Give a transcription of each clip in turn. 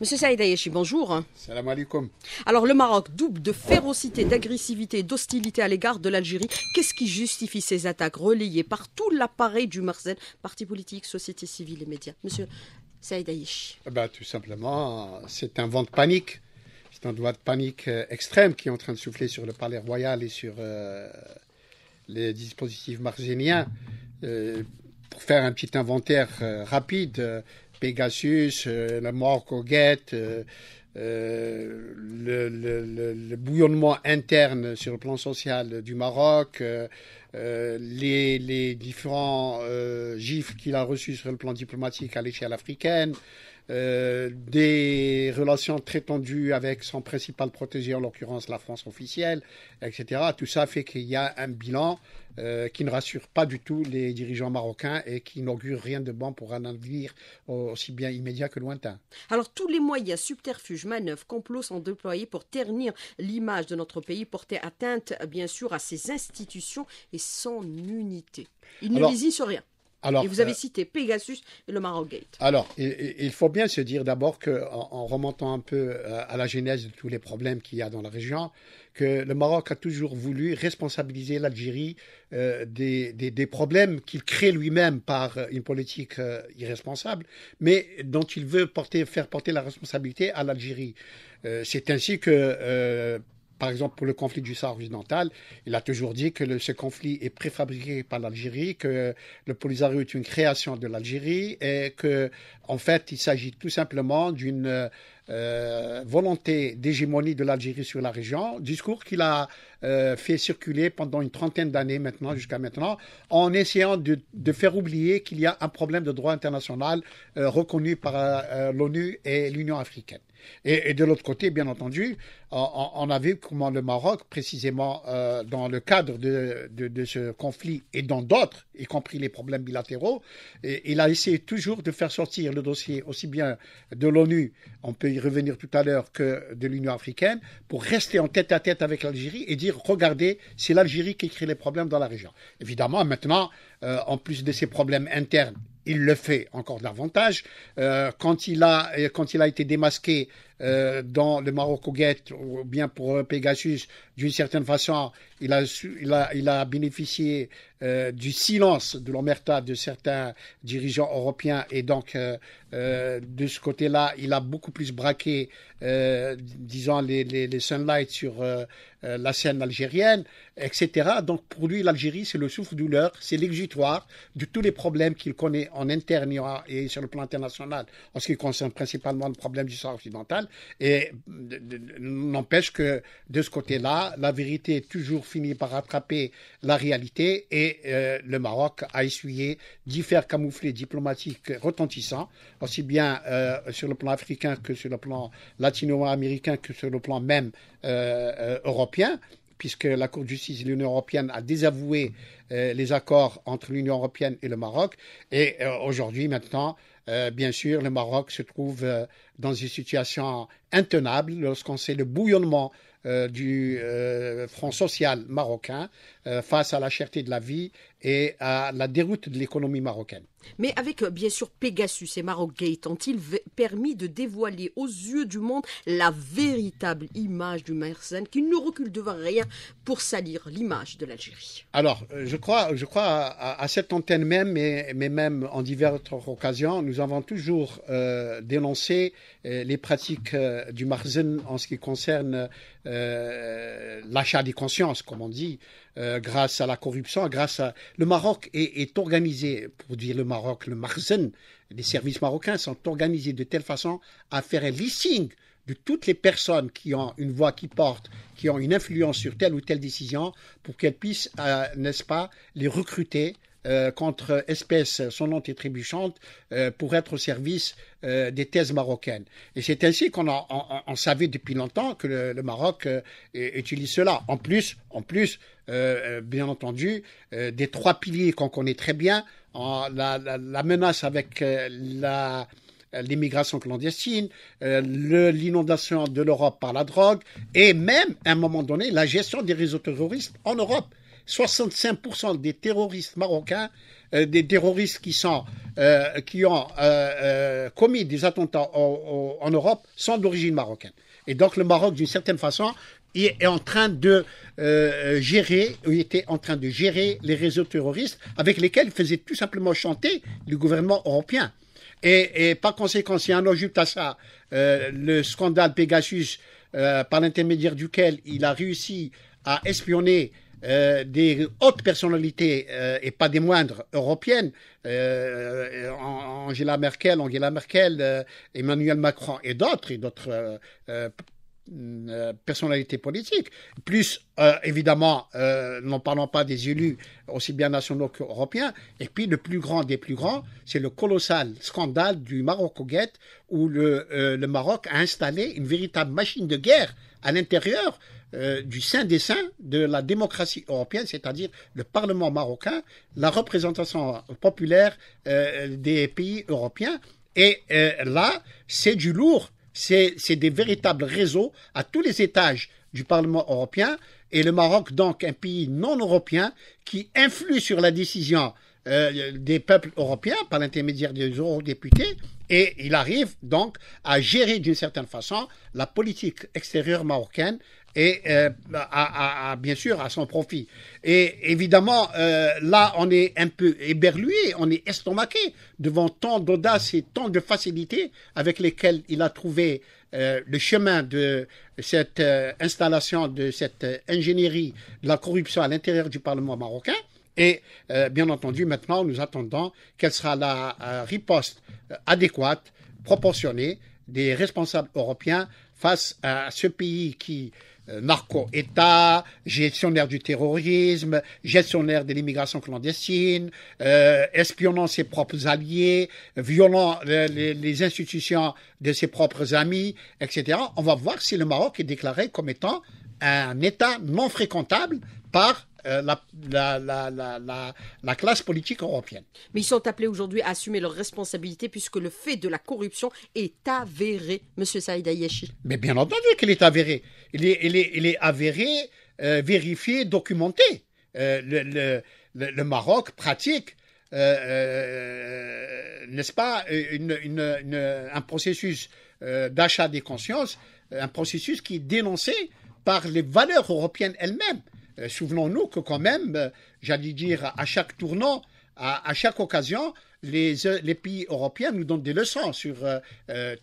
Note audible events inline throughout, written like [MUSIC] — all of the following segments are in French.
Monsieur Saïd Ayeshi, bonjour. Salam alaikum. Alors le Maroc double de férocité, d'agressivité, d'hostilité à l'égard de l'Algérie. Qu'est-ce qui justifie ces attaques relayées par tout l'appareil du Marzen, partis politiques, société civile et médias? Monsieur Saïd Ayeshi. Eh ben, tout simplement, c'est un vent de panique. C'est un vent de panique euh, extrême qui est en train de souffler sur le palais royal et sur euh, les dispositifs marzéniens. Euh, pour faire un petit inventaire rapide, Pegasus, euh, la Morcoguette, euh, euh, le, bouillonnement interne sur le plan social du Maroc, les, les, différents gifles qu'il a reçus sur le plan diplomatique à l'échelle africaine, des relations très tendues avec son principal protégé, en l'occurrence la France officielle, etc. Tout ça fait qu'il y a un bilan euh, qui ne rassure pas du tout les dirigeants marocains et qui n'augure rien de bon pour un avenir aussi bien immédiat que lointain. Alors tous les moyens, subterfuges, manœuvres, complots sont déployés pour ternir l'image de notre pays, porter atteinte bien sûr à ses institutions et son unité. Il ne les rien. Alors, et vous avez euh, cité Pegasus et le Maroc Gate. Alors, il, faut bien se dire d'abord qu'en en remontant un peu euh, à la genèse de tous les problèmes qu'il y a dans la région, que le Maroc a toujours voulu responsabiliser l'Algérie euh, des, des, problèmes qu'il crée lui-même par une politique irresponsable, mais dont il veut porter, faire porter la responsabilité à l'Algérie. C'est ainsi que par exemple, pour le conflit du Sahara occidental, il a toujours dit que ce conflit est préfabriqué par l'Algérie, que le Polisario est une création de l'Algérie et que, en fait, il s'agit tout simplement d'une euh, volonté d'hégémonie de l'Algérie sur la région, discours qu'il a euh, fait circuler pendant une trentaine d'années maintenant, jusqu'à maintenant, en essayant de, faire oublier qu'il y a un problème de droit international euh, reconnu par l'ONU et l'Union africaine. Et, de l'autre côté, bien entendu, on, a vu comment le Maroc, précisément dans le cadre de, ce conflit et dans d'autres, y compris les problèmes bilatéraux, il a essayé toujours de faire sortir le dossier aussi bien de l'ONU, on peut y revenir tout à l'heure, que de l'Union africaine, pour rester en tête à tête avec l'Algérie et dire, regardez, c'est l'Algérie qui crée les problèmes dans la région. Évidemment, maintenant, euh, en plus de ces problèmes internes, il le fait encore davantage. Euh, quand, il a, quand il a été démasqué euh, dans le Maroc au ou bien pour Pegasus, d'une certaine façon, il a, il a, il a bénéficié euh, du silence de l'omerta de certains dirigeants européens et donc euh, de ce côté-là, il a beaucoup plus braqué, disons, les, les, les sunlight sur la scène algérienne, etc. Donc pour lui, l'Algérie, c'est le souffle-douleur, c'est l'exutoire de tous les problèmes qu'il connaît en interne et sur le plan international, en ce qui concerne principalement le problème du Sahara occidental. Et n'empêche que de ce côté-là, la vérité toujours finit par rattraper la réalité et euh, le Maroc a essuyé divers camouflés diplomatiques retentissants, aussi bien euh, sur le plan africain que sur le plan latino-américain que sur le plan même euh, européen puisque la Cour de justice de l'Union européenne a désavoué les accords entre l'Union européenne et le Maroc. Et aujourd'hui, maintenant, euh, bien sûr, le Maroc se trouve euh, dans une situation intenable lorsqu'on sait le bouillonnement euh, du front social marocain face à la cherté de la vie et à la déroute de l'économie marocaine. Mais avec, euh, bien sûr, Pegasus et Gate, ont-ils permis de dévoiler aux yeux du monde la véritable image du Mersenne qui ne recule devant rien pour salir l'image de l'Algérie? Alors, euh, je crois, je crois à, cette antenne même, mais, même en diverses occasions, nous avons toujours euh, dénoncé les pratiques du Mersenne en ce qui concerne l'achat des consciences, comme on dit, grâce à la corruption, grâce à... Le Maroc est, est organisé, pour dire le Maroc, le Marzen, les services marocains sont organisés de telle façon à faire un listing de toutes les personnes qui ont une voix qui porte, qui ont une influence sur telle ou telle décision, pour qu'elles puissent, euh, n'est-ce pas, les recruter euh, contre espèces sonnantes et trébuchantes euh, pour être au service des thèses marocaines. Et c'est ainsi qu'on on, savait depuis longtemps que le, Maroc utilise cela. En plus, en plus bien entendu, des trois piliers qu'on connaît très bien, la, menace avec euh, l'immigration clandestine, euh, l'inondation de l'Europe par la drogue et même, à un moment donné, la gestion des réseaux terroristes en Europe. 65% des terroristes marocains, des terroristes qui sont qui ont commis des attentats en Europe sont d'origine marocaine. Et donc le Maroc, d'une certaine façon, est en train de euh, gérer, était en train de gérer les réseaux terroristes avec lesquels il faisait tout simplement chanter le gouvernement européen. Et, par conséquent, si on ajoute à ça euh, le scandale Pegasus, euh, par l'intermédiaire duquel il a réussi à espionner des hautes personnalités et pas des moindres européennes, Angela Merkel, Angela Merkel, Emmanuel Macron et d'autres, et d'autres euh, personnalité politique, plus euh, évidemment, euh, n'en parlons pas des élus aussi bien nationaux qu'européens, et puis le plus grand des plus grands, c'est le colossal scandale du Maroc au où le, Maroc a installé une véritable machine de guerre à l'intérieur du sein des saints de la démocratie européenne, c'est-à-dire le Parlement marocain, la représentation populaire des pays européens. Et là, c'est du lourd. C'est des véritables réseaux à tous les étages du Parlement européen. Et le Maroc, donc un pays non européen qui influe sur la décision euh, des peuples européens par l'intermédiaire des eurodéputés. Et il arrive donc à gérer d'une certaine façon la politique extérieure marocaine et euh, bien sûr à son profit. Et évidemment, euh, là, on est un peu éberlué, on est estomaqué devant tant d'audace et tant de facilité avec lesquelles il a trouvé euh, le chemin de cette installation, de cette ingénierie de la corruption à l'intérieur du Parlement marocain. Et bien entendu, maintenant, nous attendons quelle sera la riposte adéquate, proportionnée des responsables européens face à ce pays qui narco-État, gestionnaire du terrorisme, gestionnaire de l'immigration clandestine, euh, espionnant ses propres alliés, violant les, institutions de ses propres amis, etc. On va voir si le Maroc est déclaré comme étant un État non fréquentable par euh, la, la, classe politique européenne. Mais ils sont appelés aujourd'hui à assumer leurs responsabilités puisque le fait de la corruption est avéré, Monsieur Saïd Ayeshi. Mais bien entendu qu'il est avéré. Il est, il est, il est avéré, euh, vérifié, documenté. Euh, le, le, Maroc pratique, n'est-ce pas, un processus d'achat des consciences, un processus qui est dénoncé par les valeurs européennes elles-mêmes. Euh, souvenons-nous que quand même, euh, j'allais dire, à chaque tournant, à, chaque occasion, les, euh, les, pays européens nous donnent des leçons sur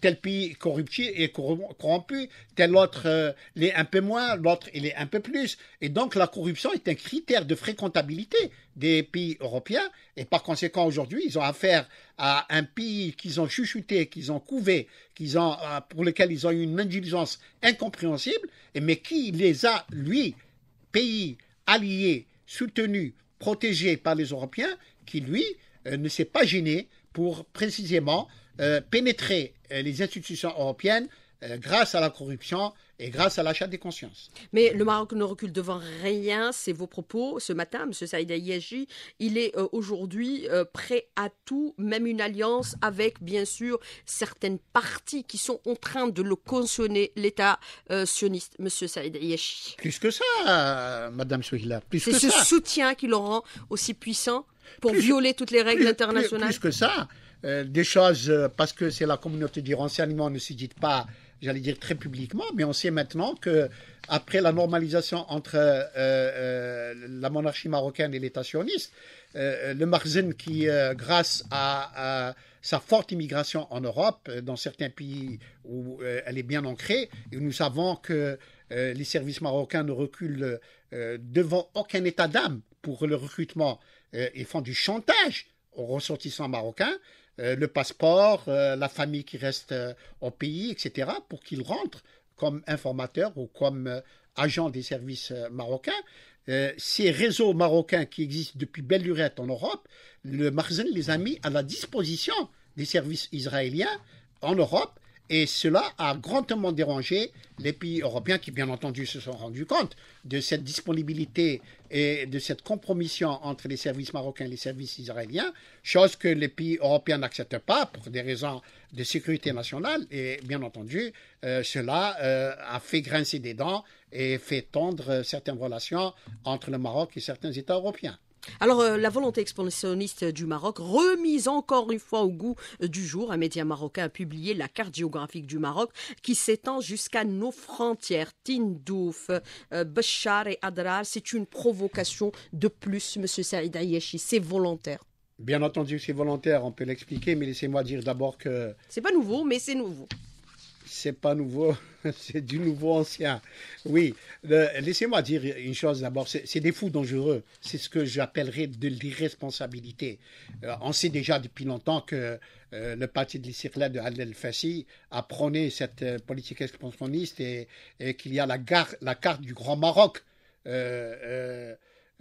tel pays et corrompu, tel autre l'est un peu moins, l'autre il est un peu plus. Et donc la corruption est un critère de fréquentabilité des pays européens. Et par conséquent, aujourd'hui, ils ont affaire à un pays qu'ils ont chuchoté, qu'ils ont couvé, ont, pour lequel ils ont eu une indulgence incompréhensible, mais qui les a, lui, pays alliés, soutenus, protégés par les Européens, qui, lui, euh, ne s'est pas gêné pour précisément euh, pénétrer euh, les institutions européennes grâce à la corruption et grâce à l'achat des consciences. Mais le Maroc ne recule devant rien, c'est vos propos ce matin, M. Saïd Yaji. Il est euh, aujourd'hui euh, prêt à tout, même une alliance avec, bien sûr, certaines parties qui sont en train de le cautionner, l'État euh, sioniste, M. Saïd Yaji. Plus que ça, Madame Souhila. C'est ce soutien qui le rend aussi puissant pour violer toutes les règles internationales. Plus, que ça. des choses, parce que c'est la communauté du renseignement, ne se dit pas j'allais dire très publiquement, mais on sait maintenant que après la normalisation entre euh, euh, la monarchie marocaine et l'État sioniste, euh, le Marzen qui, grâce à, sa forte immigration en Europe, dans certains pays où elle est bien ancrée, et nous savons que les services marocains ne reculent devant aucun état d'âme pour le recrutement et font du chantage aux ressortissants marocains, le passeport, euh, la famille qui reste euh, au pays, etc., pour qu'ils rentrent comme informateurs ou comme agents des services marocains. ces réseaux marocains qui existent depuis belle lurette en Europe, le Marzen les a mis à la disposition des services israéliens en Europe Et cela a grandement dérangé les pays européens qui, bien entendu, se sont rendus compte de cette disponibilité et de cette compromission entre les services marocains et les services israéliens, chose que les pays européens n'acceptent pas pour des raisons de sécurité nationale. Et bien entendu, euh, cela euh, a fait grincer des dents et fait tendre certaines relations entre le Maroc et certains États européens. Alors, euh, la volonté expansionniste du Maroc, remise encore une fois au goût euh, du jour, un média marocain a publié la carte géographique du Maroc qui s'étend jusqu'à nos frontières. Tindouf, euh, Bachar et Adrar, c'est une provocation de plus, Monsieur Saïd Ayeshi, c'est volontaire. Bien entendu, c'est volontaire, on peut l'expliquer, mais laissez-moi dire d'abord que. C'est pas nouveau, mais c'est nouveau c'est pas nouveau, [LAUGHS] c'est du nouveau ancien. Oui, laissez-moi dire une chose d'abord, c'est des fous dangereux, c'est ce que j'appellerais de l'irresponsabilité. Euh, on sait déjà depuis longtemps que euh, le parti de l'Istiklal de Al Fassi a prôné cette euh, politique expansionniste et, qu'il y a la, carte du Grand Maroc.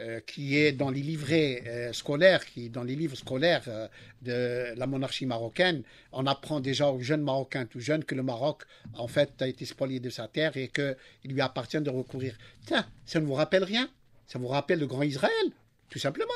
Euh, qui est dans les livrets euh, scolaires, qui dans les livres scolaires euh, de la monarchie marocaine, on apprend déjà aux jeunes Marocains, tout jeunes, que le Maroc, en fait, a été spolié de sa terre et qu'il lui appartient de recourir. Tiens, ça ne vous rappelle rien? Ça vous rappelle le grand Israël, tout simplement.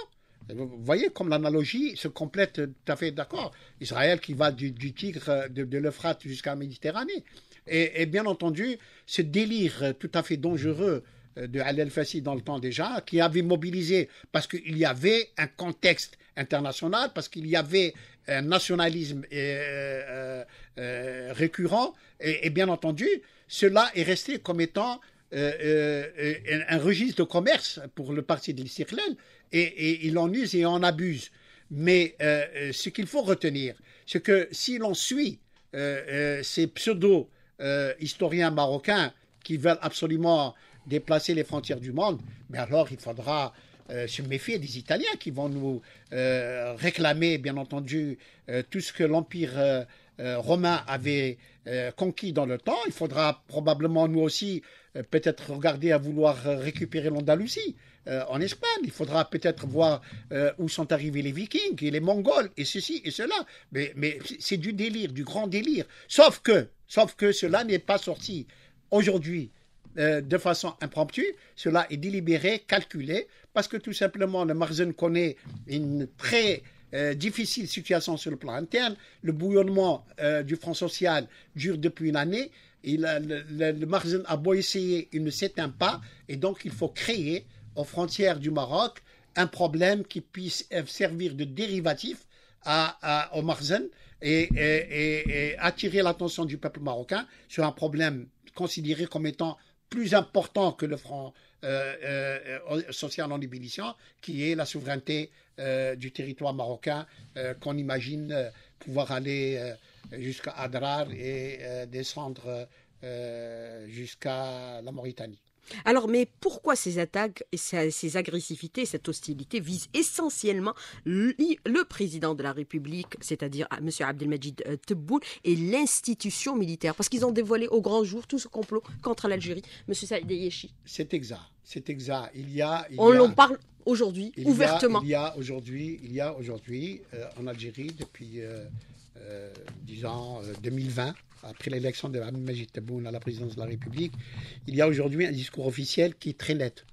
Vous voyez comme l'analogie se complète tout à fait d'accord? Israël qui va du, Tigre, de, l'Euphrate jusqu'à la Méditerranée. Et, bien entendu, ce délire tout à fait dangereux euh, de Al-Fassi dans le temps déjà, qui avait mobilisé parce qu'il y avait un contexte international, parce qu'il y avait un nationalisme euh, euh, récurrent, et, bien entendu, cela est resté comme étant un registre de commerce pour le parti de l'Istiklal, et, et, il en use et en abuse. Mais ce qu'il faut retenir, c'est que si l'on suit ces pseudo-historiens marocains qui veulent absolument déplacer les frontières du monde, mais alors il faudra euh, se méfier des Italiens qui vont nous euh, réclamer, bien entendu, euh, tout ce que l'Empire romain avait conquis dans le temps. Il faudra probablement nous aussi peut-être regarder à vouloir récupérer l'Andalousie. en Espagne, il faudra peut-être voir où sont arrivés les Vikings et les Mongols et ceci et cela. Mais, mais c'est du délire, du grand délire. Sauf que, sauf que cela n'est pas sorti aujourd'hui euh, de façon impromptue, cela est délibéré, calculé, parce que tout simplement le Marzen connaît une très euh, difficile situation sur le plan interne. Le bouillonnement euh, du Front social dure depuis une année. Le, le, Marzen a beau essayer, il ne s'éteint pas, et donc il faut créer aux frontières du Maroc un problème qui puisse servir de dérivatif à, au Marzen et attirer l'attention du peuple marocain sur un problème considéré comme étant plus important que le front euh, euh, social en ébullition, qui est la souveraineté euh, du territoire marocain qu'on imagine pouvoir aller jusqu'à Adrar et descendre jusqu'à la Mauritanie. Alors, mais pourquoi ces attaques et ces, agressivités, cette hostilité visent essentiellement le, président de la République, c'est-à-dire ah, M. Abdelmajid euh, Tebboune, et l'institution militaire? Parce qu'ils ont dévoilé au grand jour tout ce complot contre l'Algérie. M. Saïd Yeshi. C'est exact. C'est exact. Il y a. On en parle aujourd'hui, ouvertement. il y a aujourd'hui, il y a aujourd'hui euh, en Algérie depuis, euh, disons, 2020 après l'élection de Majid Tebboune à la présidence de la République, il y a aujourd'hui un discours officiel qui est très net,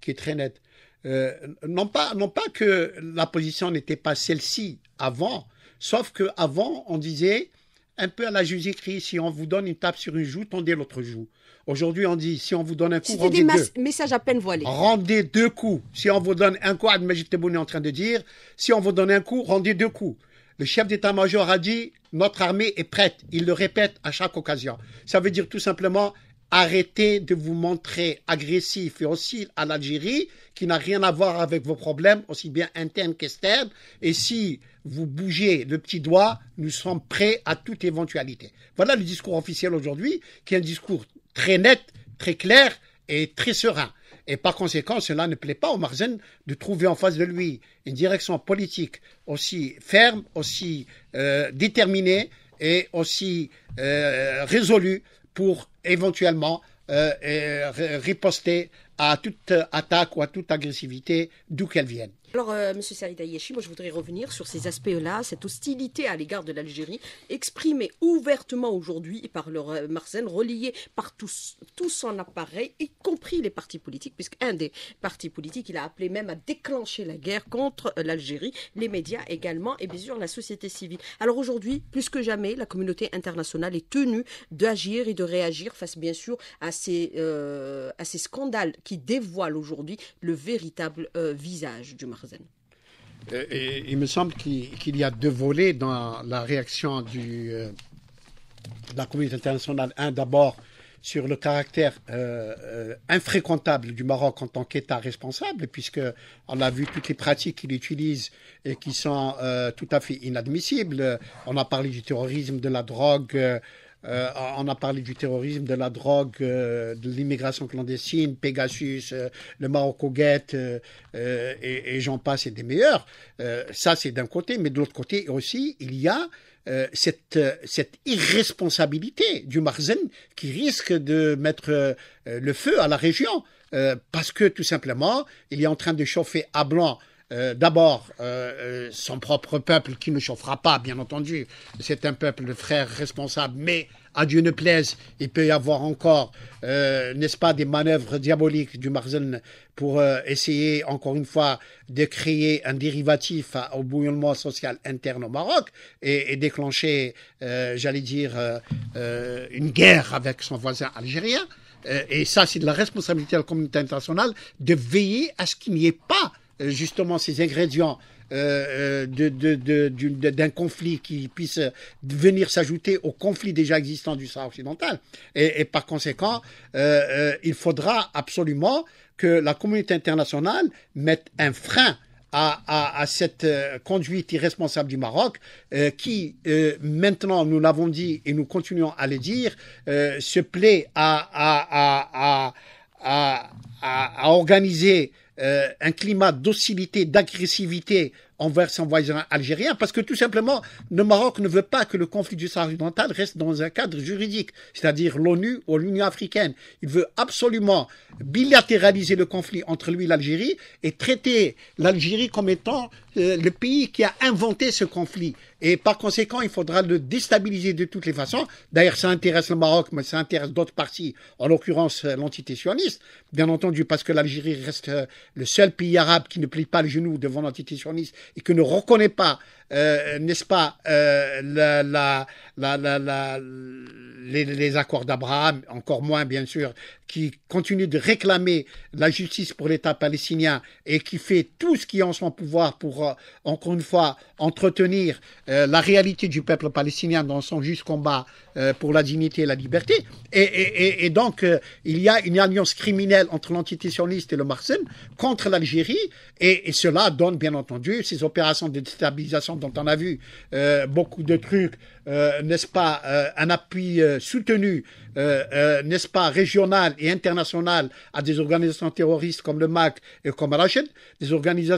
qui est très net. Euh, non, pas, non pas que la position n'était pas celle-ci avant, sauf qu'avant, on disait un peu à la Jésus-Christ, si on vous donne une tape sur une joue, tendez l'autre joue. Aujourd'hui, on dit, si on vous donne un coup, rendez des deux. messages à peine voilés. Rendez deux coups. Si on vous donne un coup, Majid Tebboune est en train de dire, si on vous donne un coup, rendez deux coups. Le chef d'état-major a dit notre armée est prête. Il le répète à chaque occasion. Ça veut dire tout simplement arrêtez de vous montrer agressif et hostile à l'Algérie, qui n'a rien à voir avec vos problèmes, aussi bien internes qu'externes. Et si vous bougez le petit doigt, nous sommes prêts à toute éventualité. Voilà le discours officiel aujourd'hui, qui est un discours très net, très clair et très serein. Et par conséquent, cela ne plaît pas au Marzen de trouver en face de lui une direction politique aussi ferme, aussi euh, déterminée et aussi euh, résolue pour éventuellement euh, riposter à toute attaque ou à toute agressivité, d'où qu'elle vienne. Alors. Euh, Monsieur Saïd Ayeshi, moi je voudrais revenir sur ces aspects-là, cette hostilité à l'égard de l'Algérie, exprimée ouvertement aujourd'hui par le euh, Marzen, reliée par tous, tout son appareil, y compris les partis politiques, puisqu'un des partis politiques, il a appelé même à déclencher la guerre contre euh, l'Algérie, les médias également, et bien sûr la société civile. Alors aujourd'hui, plus que jamais, la communauté internationale est tenue d'agir et de réagir face, bien sûr, à ces, à ces scandales qui dévoilent aujourd'hui le véritable visage du Marzen. Euh, il me semble qu'il y a deux volets dans la réaction euh, de la communauté internationale. Un, d'abord, sur le caractère euh, infréquentable du Maroc en tant qu'État responsable, puisque on a vu toutes les pratiques qu'il utilise et qui sont tout à fait inadmissibles. On a parlé du terrorisme, de la drogue, euh, on a parlé du terrorisme, de la drogue, euh, de l'immigration clandestine, Pegasus, euh, le Maroc-Guette, et, j'en passe et des meilleurs. ça, c'est d'un côté, mais de l'autre côté aussi, il y a cette, cette irresponsabilité du Marzen qui risque de mettre le feu à la région, parce que tout simplement, il est en train de chauffer à blanc d'abord son propre peuple qui ne chauffera pas, bien entendu. C'est un peuple de frères responsables, mais à Dieu ne plaise, il peut y avoir encore, euh, n'est-ce pas, des manœuvres diaboliques du Marzen pour euh, essayer, encore une fois, de créer un dérivatif au bouillonnement social interne au Maroc et, déclencher, euh, j'allais dire, une guerre avec son voisin algérien. et ça, c'est de la responsabilité de la communauté internationale de veiller à ce qu'il n'y ait pas justement ces ingrédients euh, euh, d'un conflit qui puisse venir s'ajouter au conflit déjà existant du Sahara occidental. Et, par conséquent, euh, il faudra absolument que la communauté internationale mette un frein à, cette conduite irresponsable du Maroc, qui maintenant, nous l'avons dit et nous continuons à le dire, se plaît à organiser un climat d'hostilité, d'agressivité envers son voisin algérien, parce que tout simplement, le Maroc ne veut pas que le conflit du Sahara occidental reste dans un cadre juridique, c'est-à-dire l'ONU ou l'Union africaine. Il veut absolument bilatéraliser le conflit entre lui et l'Algérie et traiter l'Algérie comme étant euh, le pays qui a inventé ce conflit. Et par conséquent, il faudra le déstabiliser de toutes les façons. D'ailleurs, ça intéresse le Maroc, mais ça intéresse d'autres parties, en l'occurrence euh, l'entité sioniste, bien entendu, parce que l'Algérie reste euh, le seul pays arabe qui ne plie pas le genou devant l'entité sioniste et que ne reconnaît pas, euh, n'est-ce pas, euh, la, la, la, les, accords d'Abraham, encore moins bien sûr, qui continue de réclamer la justice pour l'État palestinien et qui fait tout ce qui est en son pouvoir pour, euh, encore une fois, entretenir la réalité du peuple palestinien dans son juste combat pour la dignité et la liberté. Et, et, et donc, il y a une alliance criminelle entre l'entité et le Marsen contre l'Algérie, et, cela donne bien entendu ces opérations de déstabilisation dont on a vu euh, beaucoup de trucs, euh, n'est-ce pas, euh, un appui soutenu, n'est-ce pas, régional et international à des organisations terroristes comme le MAC et comme Rachid, des,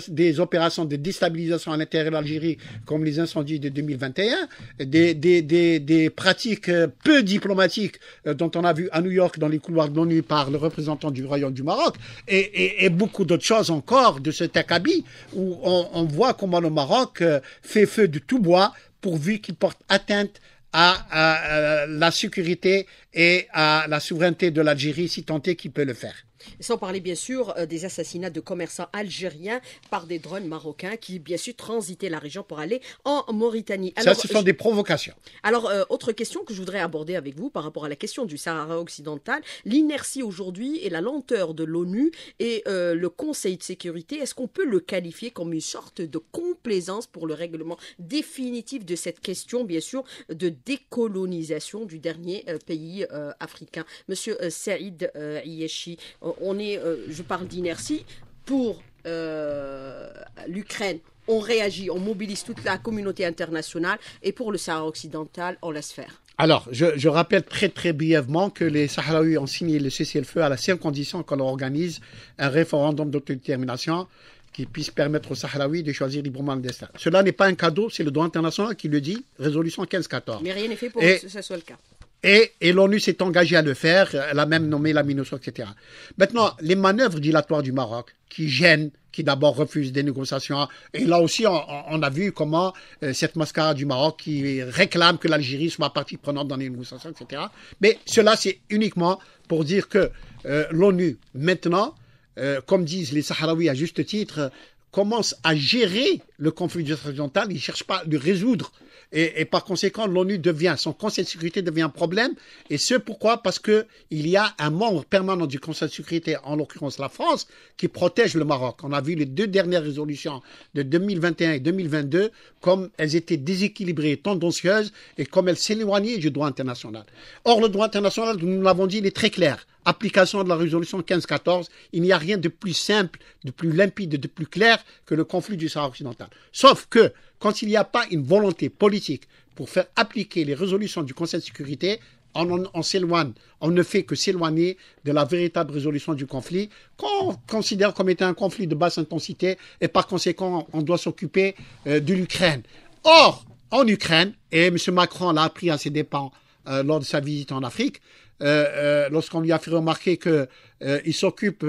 des opérations de déstabilisation à l'intérieur de l'Algérie comme les incendies de 2021, des, des, des, des pratiques peu diplomatiques dont on a vu à New York dans les couloirs de l'ONU par le représentant du Royaume du Maroc, et, beaucoup d'autres choses encore de ce Takabi, où on, voit comment le Maroc euh, fait feu de tout bois pourvu qu'il porte atteinte à, la sécurité et à la souveraineté de l'Algérie, si tant est qu'il peut le faire. Sans parler bien sûr euh, des assassinats de commerçants algériens par des drones marocains qui bien sûr transitaient la région pour aller en Mauritanie. Ça, ce sont des provocations. Alors, euh, autre question que je voudrais aborder avec vous par rapport à la question du Sahara occidental, l'inertie aujourd'hui et la lenteur de l'ONU et euh, le Conseil de sécurité, est-ce qu'on peut le qualifier comme une sorte de complaisance pour le règlement définitif de cette question, bien sûr, de décolonisation du dernier pays africain? Monsieur Saïd Ieshi, on est, euh, je parle d'inertie, pour euh, l'Ukraine, on réagit, on mobilise toute la communauté internationale, et pour le Sahara occidental, on laisse faire. Alors, je, rappelle très très brièvement que les Sahraouis ont signé le cessez-le-feu à la seule condition qu'on organise un référendum d'autodétermination qui puisse permettre aux Sahraouis de choisir librement le destin. Cela n'est pas un cadeau, c'est le droit international qui le dit, résolution 15-14. Mais rien n'est fait pour que ce soit le cas. Et, l'ONU s'est engagée à le faire. Elle a même nommé la MINUSO, etc. Maintenant, les manœuvres dilatoires du Maroc qui gênent qui d'abord refuse des négociations. Et là aussi, on, a vu comment euh, cette mascarade du Maroc qui réclame que l'Algérie soit partie prenante dans les négociations, etc. Mais cela, c'est uniquement pour dire que euh, l'ONU, maintenant, euh, comme disent les Sahraouis à juste titre, commence à gérer le conflit occidental, il ne cherche pas à le résoudre. Et, par conséquent, l'ONU devient, son Conseil de sécurité devient un problème. Et ce pourquoi? Parce qu'il y a un membre permanent du Conseil de sécurité, en l'occurrence la France, qui protège le Maroc. On a vu les deux dernières résolutions de 2021 et 2022 comme elles étaient déséquilibrées, tendancieuses et comme elles s'éloignaient du droit international. Or, le droit international, nous l'avons dit, il est très clair application de la résolution 1514, il n'y a rien de plus simple, de plus limpide, de plus clair que le conflit du Sahara occidental. Sauf que quand il n'y a pas une volonté politique pour faire appliquer les résolutions du Conseil de sécurité, on, s'éloigne, on ne fait que s'éloigner de la véritable résolution du conflit, qu'on considère comme étant un conflit de basse intensité, et par conséquent, on doit s'occuper euh, de l'Ukraine. Or, en Ukraine, et M. Macron l'a appris à ses dépens euh, lors de sa visite en Afrique, lorsqu'on lui a fait remarquer qu'il euh, s'occupe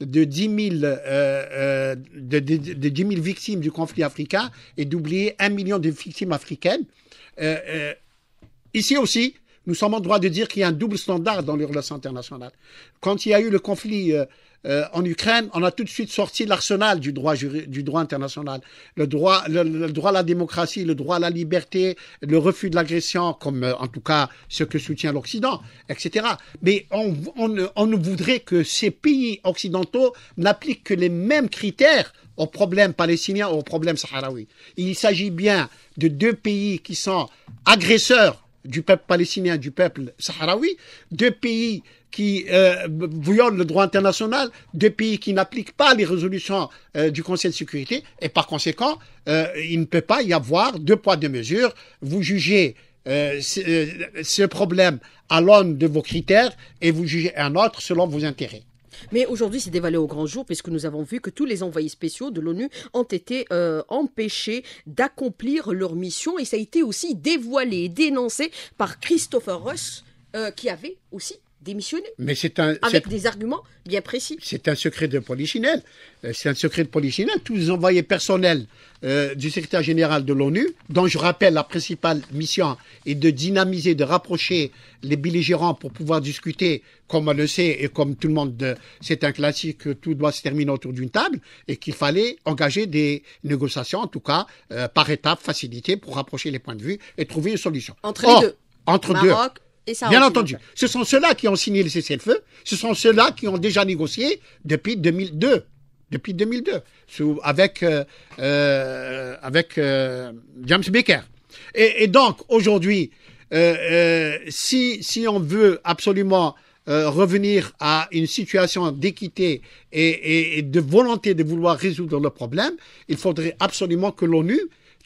de 10 000, de, de, victimes du conflit africain et d'oublier un million de victimes africaines. ici aussi, nous sommes en droit de dire qu'il y a un double standard dans les relations internationales. Quand il y a eu le conflit euh, en Ukraine, on a tout de suite sorti l'arsenal du droit, du droit international. Le droit, le, droit à la démocratie, le droit à la liberté, le refus de l'agression, comme euh, en tout cas ce que soutient l'Occident, etc. Mais on, on, on voudrait que ces pays occidentaux n'appliquent que les mêmes critères aux problèmes palestiniens ou aux problèmes sahraouis. Il s'agit bien de deux pays qui sont agresseurs du peuple palestinien, du peuple sahraoui, deux pays qui euh, violent le droit international, deux pays qui n'appliquent pas les résolutions euh, du Conseil de sécurité, et par conséquent, euh, il ne peut pas y avoir deux poids, deux mesures. Vous jugez euh, ce, problème à l'aune de vos critères et vous jugez un autre selon vos intérêts. Mais aujourd'hui, c'est dévalé au grand jour, puisque nous avons vu que tous les envoyés spéciaux de l'ONU ont été empêchés d'accomplir leur mission, et ça a été aussi dévoilé et dénoncé par Christopher Ross, qui avait aussi démissionner. Mais c'est un avec des arguments bien précis. C'est un secret de polichinelle. Euh, c'est un secret de polichinelle. Tous les envoyés personnels euh, du secrétaire général de l'ONU, dont je rappelle la principale mission est de dynamiser, de rapprocher les belligérants pour pouvoir discuter, comme on le sait et comme tout le monde, c'est un classique, tout doit se terminer autour d'une table et qu'il fallait engager des négociations, en tout cas euh, par étapes, facilitées pour rapprocher les points de vue et trouver une solution. Entre les deux. Entre Maroc, deux. Bien entendu. Ce sont ceux-là qui ont signé le cessez-le-feu. Ce sont ceux-là qui ont déjà négocié depuis 2002. Depuis 2002. avec, euh, euh, avec euh, James Baker. Et, donc, aujourd'hui, si, si on veut absolument revenir à une situation d'équité et, et, de volonté de vouloir résoudre le problème, il faudrait absolument que l'ONU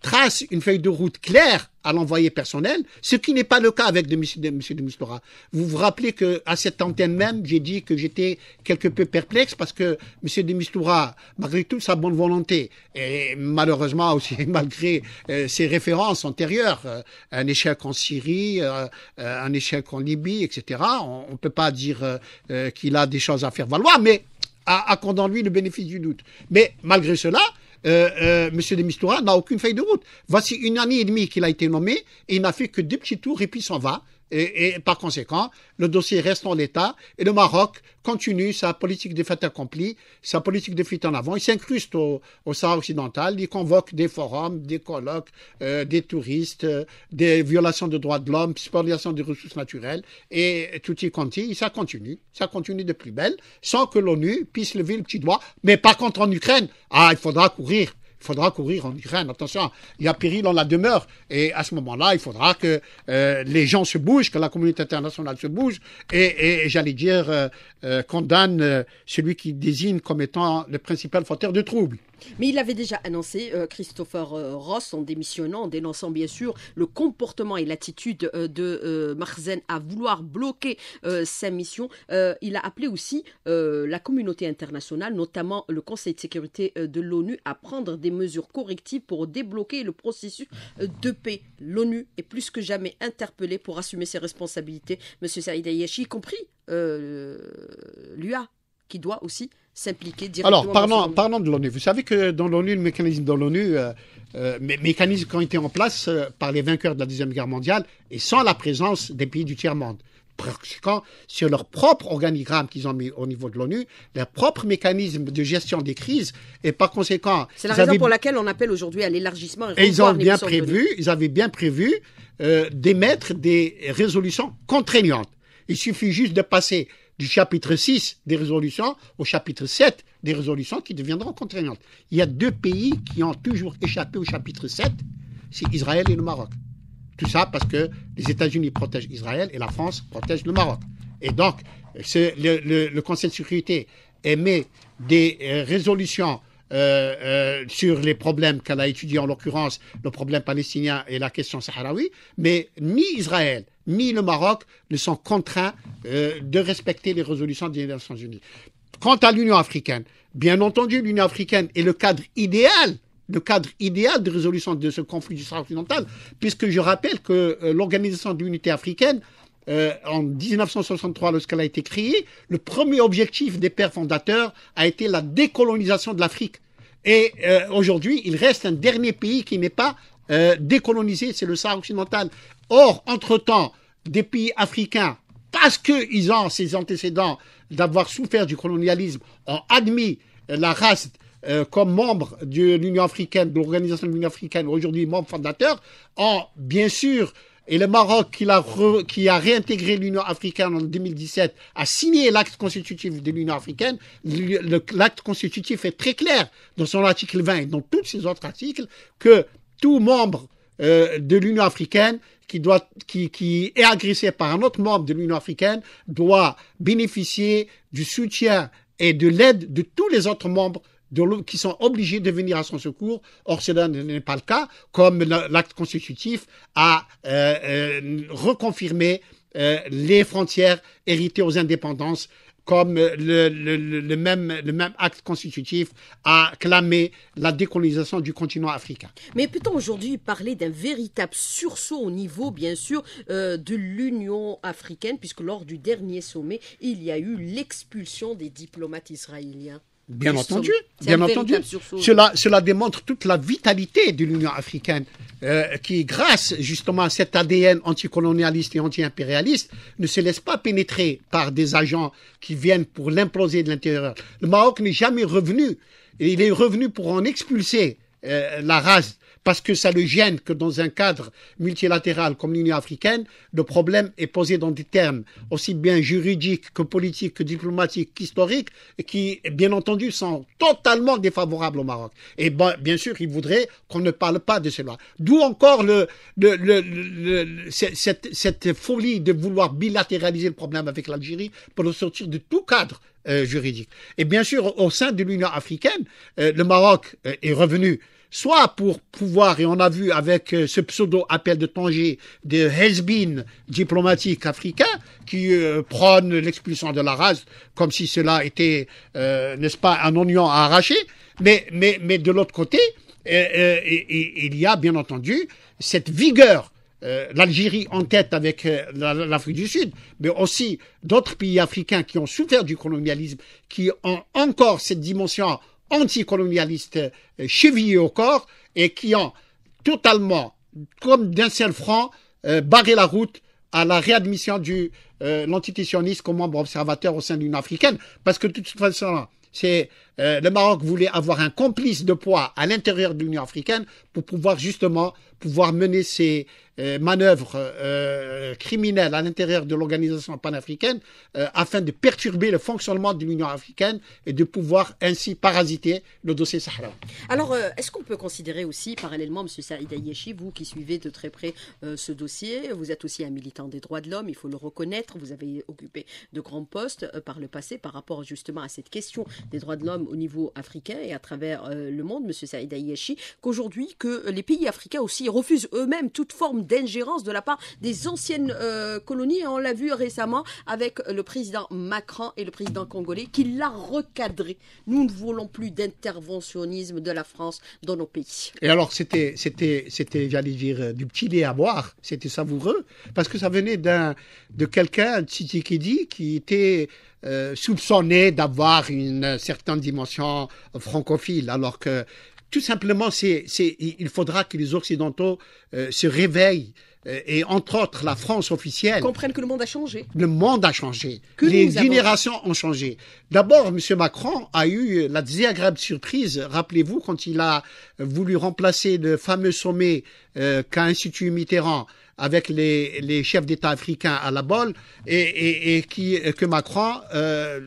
trace une feuille de route claire à l'envoyé personnel, ce qui n'est pas le cas avec de M. De, de Mistura. Vous vous rappelez que à cette antenne même, j'ai dit que j'étais quelque peu perplexe parce que M. de malgré toute sa bonne volonté, et malheureusement aussi [LAUGHS] malgré euh, ses références antérieures, euh, un échec en Syrie, euh, un échec en Libye, etc., on ne peut pas dire qu'il a des choses à faire valoir, mais à, à lui le bénéfice du doute. Mais malgré cela, euh, euh, M. de Mistura n'a aucune feuille de route. Voici une année et demie qu'il a été nommé et il n'a fait que deux petits tours et puis s'en va. Et, par conséquent, le dossier reste en l'état et le Maroc continue sa politique de fait accompli, sa politique de fuite en avant. Il s'incruste au, Sahara occidental, il convoque des forums, des colloques, euh, des touristes, des violations de droits de l'homme, spoliation des ressources naturelles et tout y continue. Ça continue, ça continue de plus belle, sans que l'ONU puisse lever le petit doigt. Mais par contre, en Ukraine, ah, il faudra courir il faudra courir en Ukraine. Attention, il y a péril en la demeure. Et à ce moment-là, il faudra que euh, les gens se bougent, que la communauté internationale se bouge et, j'allais dire, euh, euh, condamne celui qui désigne comme étant le principal fauteur de troubles. Mais il avait déjà annoncé, Christopher Ross, en démissionnant, en dénonçant bien sûr le comportement et l'attitude de Marzen à vouloir bloquer sa mission. il a appelé aussi la communauté internationale, notamment le Conseil de sécurité de l'ONU, à prendre des des mesures correctives pour débloquer le processus de paix. L'ONU est plus que jamais interpellée pour assumer ses responsabilités. Monsieur Saïd Ayashi, y compris l'UA, qui doit aussi s'impliquer directement. Alors, parlons, parlons de l'ONU. Vous savez que dans l'ONU, le mécanisme de l'ONU, euh, euh, mécanismes qui ont été en place euh, par les vainqueurs de la Deuxième Guerre mondiale et sans la présence des pays du tiers-monde. Quand, sur leur propre organigramme qu'ils ont mis au niveau de l'ONU, leur propre mécanisme de gestion des crises, et par conséquent. C'est la raison pour laquelle on appelle aujourd'hui à l'élargissement. Et, ils ont bien prévu, ils avaient bien prévu d'émettre des résolutions contraignantes. Il suffit juste de passer du chapitre 6 des résolutions au chapitre 7 des résolutions qui deviendront contraignantes. Il y a deux pays qui ont toujours échappé au chapitre 7, c'est Israël et le Maroc. Tout ça parce que les États-Unis protègent Israël et la France protège le Maroc. Et donc, le, Conseil de sécurité émet des euh, résolutions euh, euh, sur les problèmes qu'elle a étudiés, en l'occurrence le problème palestinien et la question sahraoui, mais ni Israël ni le Maroc ne sont contraints de respecter les résolutions des Nations Unies. Quant à l'Union africaine, bien entendu, l'Union africaine est le cadre idéal le cadre idéal de résolution de ce conflit du Sahara occidental, puisque je rappelle que l'Organisation de l'Unité africaine, en 1963, lorsqu'elle a été créée, le premier objectif des pères fondateurs a été la décolonisation de l'Afrique. Et euh, aujourd'hui, il reste un dernier pays qui n'est pas euh, décolonisé, c'est le Sahara occidental. Or, entre-temps, des pays africains, parce qu'ils ont ces antécédents d'avoir souffert du colonialisme, ont admis la race euh, comme membre de l'Union africaine, de l'Organisation de l'Union africaine, aujourd'hui membre fondateur, ont bien sûr et le Maroc, qui a, réintégré l'Union africaine en 2017, a signé l'acte constitutif de l'Union africaine. L'acte constitutif est très clair dans son article 20 et dans tous ses autres articles que tout membre euh, de l'Union africaine qui est agressé par un autre membre de l'Union africaine doit bénéficier du soutien et de l'aide de tous les autres membres qui sont obligés de venir à son secours. Or, cela n'est pas le cas, comme l'acte constitutif a euh, euh, reconfirmé euh, les frontières héritées aux indépendances comme le, même, le même acte constitutif a clamé la décolonisation du continent africain. Mais peut-on aujourd'hui parler d'un véritable sursaut au niveau, bien sûr, de l'Union africaine, puisque lors du dernier sommet, il y a eu l'expulsion des diplomates israéliens? Bien entendu, bien entendu. Cela, cela démontre toute la vitalité de l'Union africaine, euh, qui, grâce justement à cet ADN anticolonialiste et anti-impérialiste, ne se laisse pas pénétrer par des agents qui viennent pour l'imploser de l'intérieur. Le Maroc n'est jamais revenu, et il est revenu pour en expulser euh, la race parce que ça le gêne que dans un cadre multilatéral comme l'Union africaine, le problème est posé dans des termes aussi bien juridiques que politiques, que diplomatiques, qu'historiques, qui, bien entendu, sont totalement défavorables au Maroc. Et bien sûr, il voudrait qu'on ne parle pas de cela. D'où encore cette, folie de vouloir bilatéraliser le problème avec l'Algérie pour le sortir de tout cadre euh, juridique. Et bien sûr, au sein de l'Union africaine, euh, le Maroc euh, est revenu soit pour pouvoir, et on a vu avec euh, ce pseudo-appel de Tanger, des has diplomatiques africains qui euh, prônent l'expulsion de la race comme si cela était, euh, n'est-ce pas, un oignon à arracher. Mais, de l'autre côté, il y a bien entendu cette vigueur l'Algérie en tête avec l'Afrique du Sud, mais aussi d'autres pays africains qui ont souffert du colonialisme, qui ont encore cette dimension anticolonialistes euh, chevillés au corps et qui ont totalement, comme d'un seul franc, euh, barré la route à la réadmission de euh, comme membre observateur au sein de l'Union africaine, parce que de toute façon, c'est le Maroc voulait avoir un complice de poids à l'intérieur de l'Union africaine pour pouvoir justement pouvoir mener ses, euh, manœuvres euh, criminelles à l'intérieur de l'organisation panafricaine euh, afin de perturber le fonctionnement de l'Union africaine et de pouvoir ainsi parasiter le dossier Sahara. Alors, est-ce qu'on peut considérer aussi, parallèlement, M. Saïd Ayeshi, vous qui suivez de très près ce dossier, vous êtes aussi un militant des droits de l'homme, il faut le reconnaître, vous avez occupé de grands postes par le passé par rapport justement à cette question des droits de l'homme au niveau africain et à travers le monde, M. Saïd Ayeshi, qu'aujourd'hui, que les pays africains aussi refusent eux-mêmes toute forme d'ingérence de la part des anciennes euh, colonies. on l'a vu récemment avec le président Macron et le président congolais qui l'a recadré. Nous ne voulons plus d'interventionnisme de la France dans nos pays. Et alors, c'était, c'était, c'était, j'allais dire, euh, du petit lait à boire. C'était savoureux parce que ça venait d'un, de quelqu'un, Tshisekedi, qui était euh, soupçonné d'avoir une certaine dimension francophile, alors que tout simplement, c'est, il faudra que les Occidentaux euh, se réveillent euh, et entre autres la France officielle. Comprennent que le monde a changé. Le monde a changé. Que les générations ont changé. D'abord, M. Macron a eu la désagréable surprise, rappelez-vous, quand il a voulu remplacer le fameux sommet euh, qu'a institué Mitterrand avec les, les chefs d'État africains à la bolle et, et, et qui, que Macron, euh,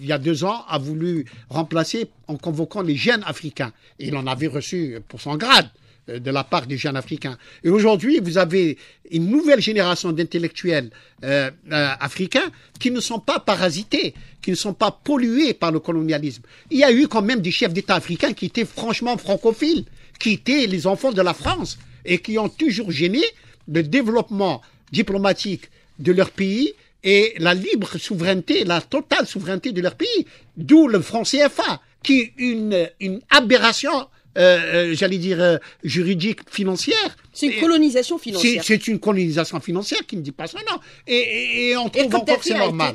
il y a deux ans, a voulu remplacer en convoquant les jeunes africains. il en avait reçu pour son grade. Euh, de la part des jeunes africains. Et aujourd'hui, vous avez une nouvelle génération d'intellectuels euh, euh, africains qui ne sont pas parasités, qui ne sont pas pollués par le colonialisme. Il y a eu quand même des chefs d'État africains qui étaient franchement francophiles, qui étaient les enfants de la France et qui ont toujours gêné le développement diplomatique de leur pays et la libre souveraineté, la totale souveraineté de leur pays. D'où le franc CFA, qui est une, une aberration euh, euh, j'allais dire, euh, juridique, financière. C'est une colonisation financière. C'est une colonisation financière qui ne dit pas ça, non. Et, et, on trouve encore que c'est normal.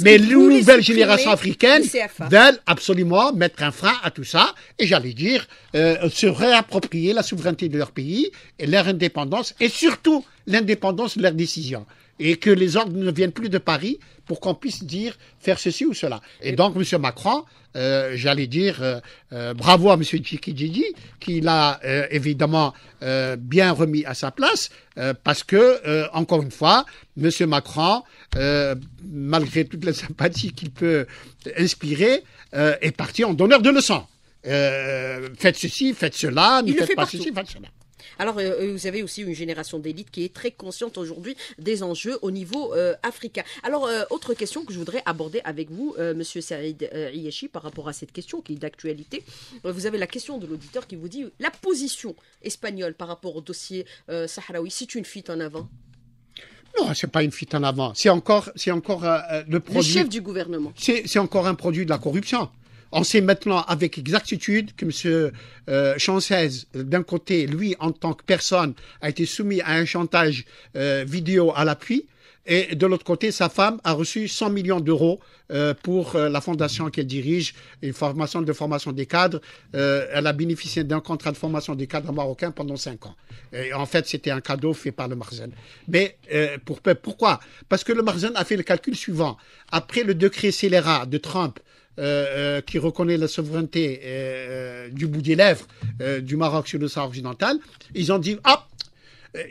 Mais les nouvelles générations africaines veulent absolument mettre un frein à tout ça, et j'allais dire, se réapproprier la souveraineté de leur pays, et leur indépendance, et surtout l'indépendance de leurs décisions et que les ordres ne viennent plus de Paris pour qu'on puisse dire faire ceci ou cela. Et donc, M. Macron, euh, j'allais dire euh, euh, bravo à M. Tchikidjidi, qui l'a évidemment bien remis à sa place, parce que, encore une fois, M. Macron, malgré toute la sympathie qu'il peut inspirer, est parti en donneur de leçons. faites ceci, faites cela, ne faites pas ceci, faites cela. Alors, euh, euh, vous avez aussi une génération d'élite qui est très consciente aujourd'hui des enjeux au niveau euh, africain. Alors, autre question que je voudrais aborder avec vous, Monsieur Saïd Iyeshi, par rapport à cette question qui est d'actualité. vous avez la question de l'auditeur qui vous dit la position espagnole par rapport au dossier sahraoui, c'est une fuite en avant? Non, c'est pas une fuite en avant. C'est encore, c'est encore le produit. Le chef du gouvernement. C'est encore un produit de la corruption. On sait maintenant avec exactitude que M. Euh, d'un côté, lui, en tant que personne, a été soumis à un chantage euh, vidéo à l'appui. Et de l'autre côté, sa femme a reçu 100 millions d'euros euh, pour euh, la fondation qu'elle dirige, une formation de formation des cadres. elle a bénéficié d'un contrat de formation des cadres marocains pendant 5 ans. Et en fait, c'était un cadeau fait par le Marzen. Mais pour, pourquoi? Parce que le Marzen a fait le calcul suivant. Après le décret scélérat de Trump euh, euh, qui reconnaît la souveraineté euh, du bout des lèvres du Maroc sur le Sahara occidental, ils ont dit hop,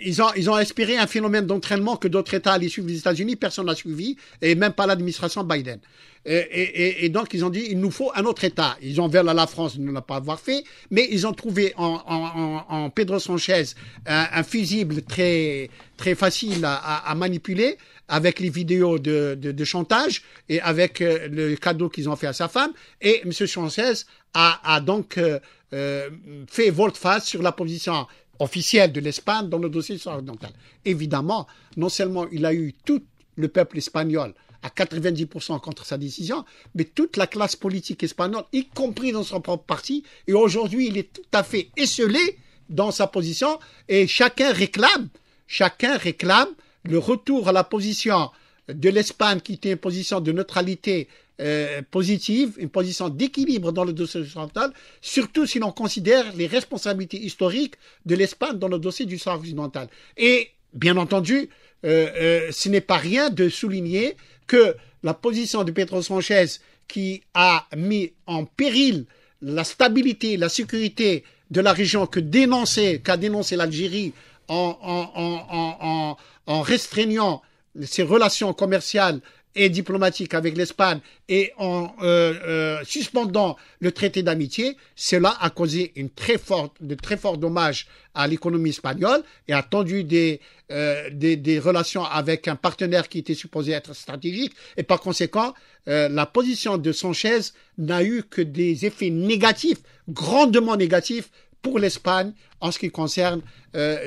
ils ont, ils ont inspiré un phénomène d'entraînement que d'autres États allaient suivre les États-Unis, personne n'a suivi, et même pas l'administration Biden. Et, donc, ils ont dit, il nous faut un autre État. Ils ont vers la France de ne l'a pas avoir fait, mais ils ont trouvé en, Pedro Sanchez un, fusible très, très facile à manipuler, avec les vidéos de, chantage et avec euh, le cadeau qu'ils ont fait à sa femme. Et M. Sanchez a, donc euh, euh, fait volte-face sur la position officielle de l'Espagne dans le dossier occidental. Évidemment, non seulement il a eu tout le peuple espagnol à 90% contre sa décision, mais toute la classe politique espagnole, y compris dans son propre parti, et aujourd'hui il est tout à fait esselé dans sa position, et chacun réclame, chacun réclame le retour à la position de l'Espagne qui était une position de neutralité euh, positive, une position d'équilibre dans le dossier occidental, surtout si l'on considère les responsabilités historiques de l'Espagne dans le dossier du Sahara occidental. Et bien entendu, euh, euh, ce n'est pas rien de souligner que la position de Pedro Sanchez qui a mis en péril la stabilité, la sécurité de la région que dénonçait, qu'a dénoncé l'Algérie en, restreignant ses relations commerciales et diplomatiques avec l'Espagne et en euh, euh, suspendant le traité d'amitié, cela a causé une très forte, de très forts dommages à l'économie espagnole et a tendu des, euh, des, des, relations avec un partenaire qui était supposé être stratégique. Et par conséquent, la position de Sanchez n'a eu que des effets négatifs, grandement négatifs pour l'Espagne en ce qui concerne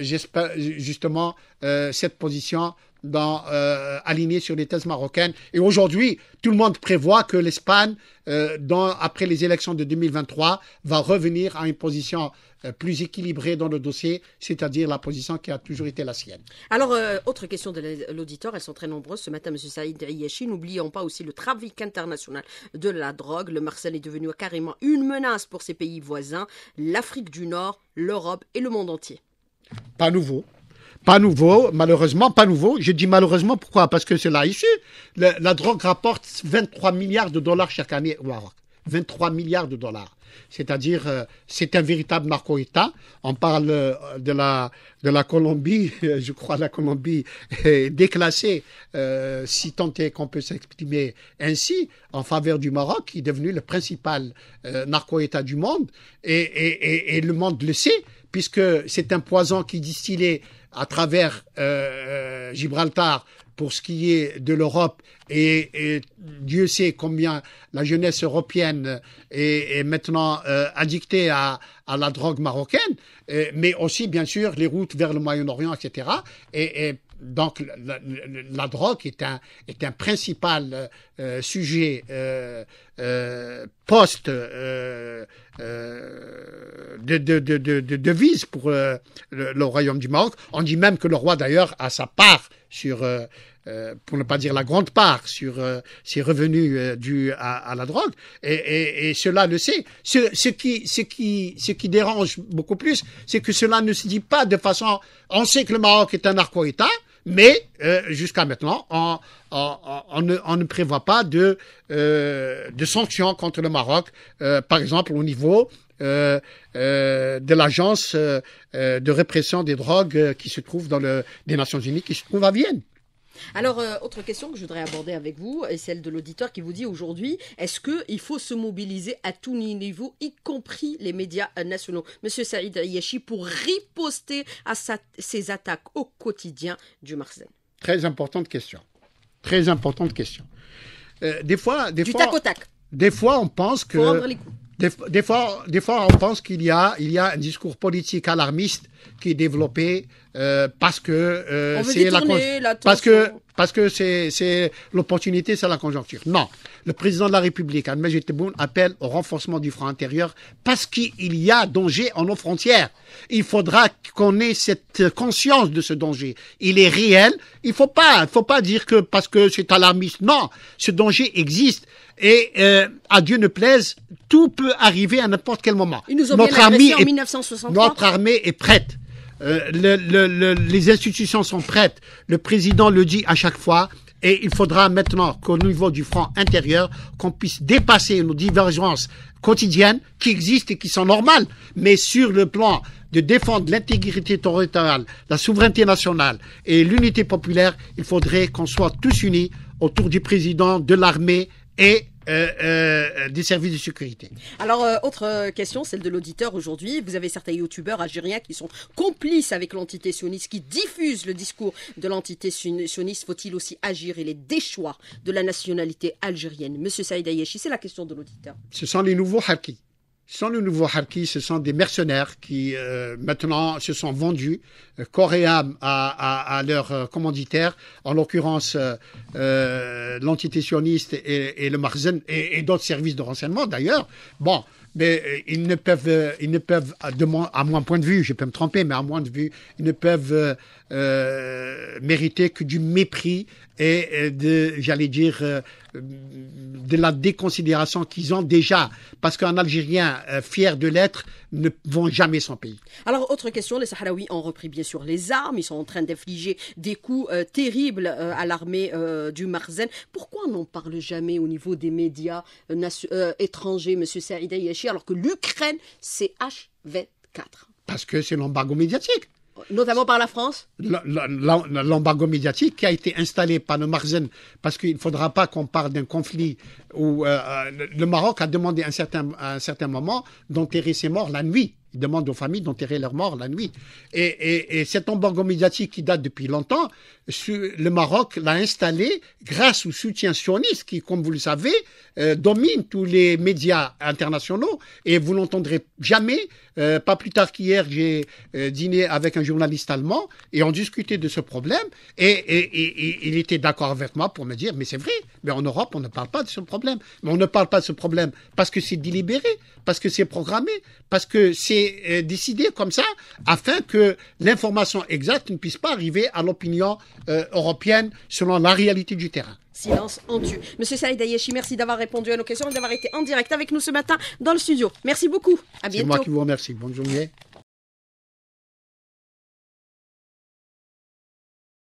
justement cette position dans, euh, aligné sur les thèses marocaines. Et aujourd'hui, tout le monde prévoit que l'Espagne, euh, après les élections de 2023, va revenir à une position euh, plus équilibrée dans le dossier, c'est-à-dire la position qui a toujours été la sienne. Alors, euh, autre question de l'auditeur, elles sont très nombreuses ce matin, M. Saïd Yachi. N'oublions pas aussi le trafic international de la drogue. Le Marseille est devenu carrément une menace pour ses pays voisins, l'Afrique du Nord, l'Europe et le monde entier. Pas nouveau. Pas nouveau, malheureusement, pas nouveau. Je dis malheureusement, pourquoi? Parce que c'est là ici. La, drogue rapporte 23 milliards de dollars chaque année au Maroc. 23 milliards de dollars. C'est-à-dire, euh, c'est un véritable narco-État. On parle euh, de la, de la Colombie, [LAUGHS] je crois la Colombie est déclassée, euh, si tant est qu'on peut s'exprimer ainsi, en faveur du Maroc, qui est devenu le principal narco-État du monde. Et, et, et, le monde le sait, puisque c'est un poison qui est distillé à travers euh, euh, Gibraltar pour ce qui est de l'Europe et, Dieu sait combien la jeunesse européenne est, maintenant euh, addictée à, la drogue marocaine, mais aussi bien sûr les routes vers le Moyen-Orient, etc. Et, donc la, drogue est un, est un principal sujet post de, de, de, de, devise pour le, le, royaume du Maroc. On dit même que le roi d'ailleurs a sa part sur euh, pour ne pas dire la grande part, sur euh, ses revenus euh, dus à, la drogue, et, cela le sait. Ce, qui, ce, qui, ce qui dérange beaucoup plus, c'est que cela ne se dit pas de façon... On sait que le Maroc est un narco-État, mais jusqu'à maintenant, on, ne, prévoit pas de, de sanctions contre le Maroc, par exemple au niveau euh, de l'agence de répression des drogues qui se trouve dans le, des Nations Unies, qui se trouve à Vienne. Alors, euh, autre question que je voudrais aborder avec vous, est celle de l'auditeur qui vous dit aujourd'hui, est-ce qu'il faut se mobiliser à tous les niveaux, y compris les médias nationaux? Monsieur Saïd Yachi, pour riposter à ces attaques au quotidien du Marseille Très importante question. Très importante question. Euh, des fois, des du fois, tac au tac. Des fois, on pense que. Des, fois, des fois, on pense qu'il y a, il y a un discours politique alarmiste qui est développé euh, parce que euh, c'est la, parce que parce que c'est c'est l'opportunité, c'est la conjoncture. Non, le président de la République, Ahmed Tebboune, appelle au renforcement du front intérieur parce qu'il y a danger en nos frontières. Il faudra qu'on ait cette conscience de ce danger. Il est réel. Il faut pas, faut pas dire que parce que c'est alarmiste. Non, ce danger existe. Et euh, à Dieu ne plaise, tout peut arriver à n'importe quel moment. notre armée en 1963. Notre armée est prête. Euh, le, les institutions sont prêtes. Le président le dit à chaque fois. Et il faudra maintenant qu'au niveau du front intérieur, qu'on puisse dépasser nos divergences quotidiennes qui existent et qui sont normales. Mais sur le plan de défendre l'intégrité territoriale, la souveraineté nationale et l'unité populaire, il faudrait qu'on soit tous unis autour du président, de l'armée et euh, euh, des services de sécurité. Alors, euh, autre question, celle de l'auditeur aujourd'hui. Vous avez certains youtubeurs algériens qui sont complices avec l'entité sioniste, qui diffusent le discours de l'entité sioniste. Faut-il aussi agir et les déchoir de la nationalité algérienne? Monsieur Saïd Ayeshi, c'est la question de l'auditeur. Ce sont les nouveaux Harkis. Sont les nouveaux Harkis, ce sont des mercenaires qui maintenant se sont vendus corps et âme à, leurs euh, commanditaires, en l'occurrence euh, euh, l'entité sioniste et, le Marzen et, d'autres services de renseignement d'ailleurs. Bon, mais ils ne peuvent, ils ne peuvent de à mon point de vue, je peux me tromper, mais à mon de vue, ils ne peuvent mériter que du mépris et de, j'allais dire, de la déconsidération qu'ils ont déjà, parce qu'un Algérien fier de l'être ne vont jamais son pays. Alors, autre question, les Sahraouis ont repris bien sûr les armes, ils sont en train d'infliger des coups euh, terribles euh, à l'armée euh, du Marzen. Pourquoi on n'en parle jamais au niveau des médias étrangers, M. Saïd Yachi, alors que l'Ukraine, c'est H24 Parce que c'est l'embargo médiatique. Notamment par la France L'embargo médiatique qui a été installé par le Marzen, parce qu'il ne faudra pas qu'on parle d'un conflit où le Maroc a demandé à un certain, à un certain moment d'enterrer ses morts la nuit Ils demandent aux familles d'enterrer leurs morts la nuit. Et, et, cet embargo médiatique qui date depuis longtemps, le Maroc l'a installé grâce au soutien sioniste qui, comme vous le savez, euh, domine tous les médias internationaux. Et vous l'entendrez jamais. Euh, pas plus tard qu'hier, j'ai euh, dîné avec un journaliste allemand et on discutait de ce problème. Et, et il était d'accord avec moi pour me dire, mais c'est vrai, mais en Europe, on ne parle pas de ce problème. Mais on ne parle pas de ce problème parce que c'est délibéré, parce que c'est programmé, parce que c'est euh, décidé comme ça, afin que l'information exacte ne puisse pas arriver à l'opinion euh, européenne selon la réalité du terrain. Silence en tue. Monsieur Saïd Ayeshi, merci d'avoir répondu à nos questions et d'avoir été en direct avec nous ce matin dans le studio. Merci beaucoup. À bientôt. C'est moi qui vous remercie. Bonne journée.